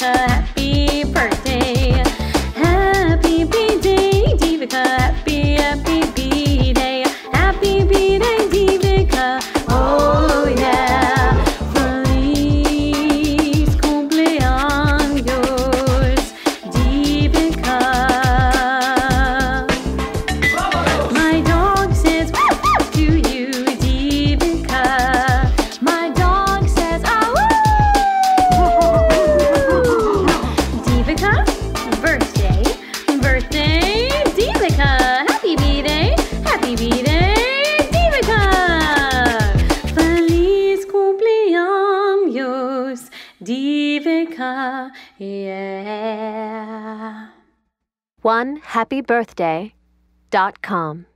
Africa. birthday, birthday, Divica! Happy birthday, happy birthday, Divica! Feliz cumpleaños, Divica! Yeah. One happy birthday dot com.